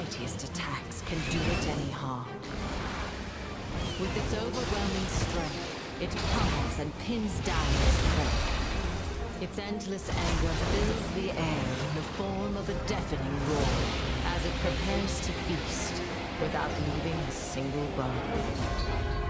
mightiest attacks can do it any harm. With its overwhelming strength, it pummels and pins down its prey. Its endless anger fills the air in the form of a deafening roar as it prepares to feast without leaving a single bone.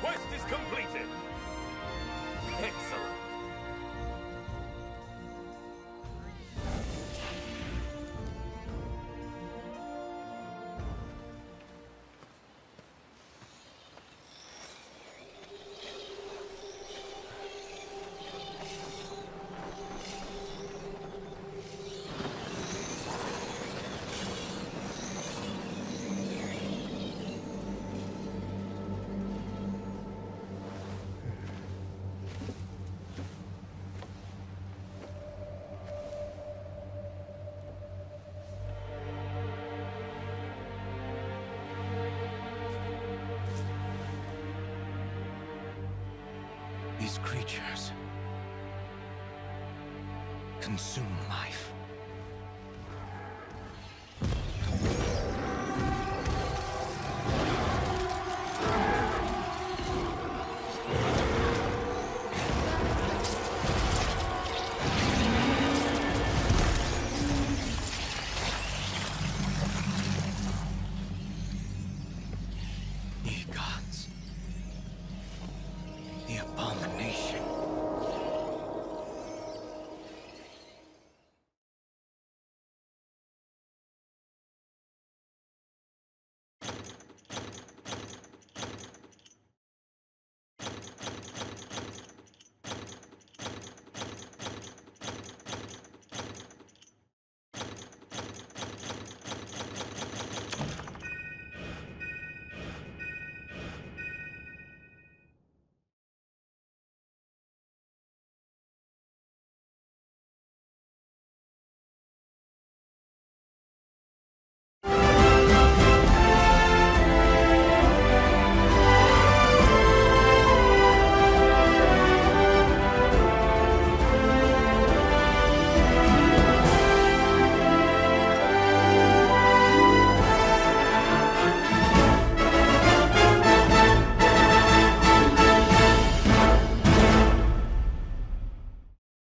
Quest is completed. These creatures consume life.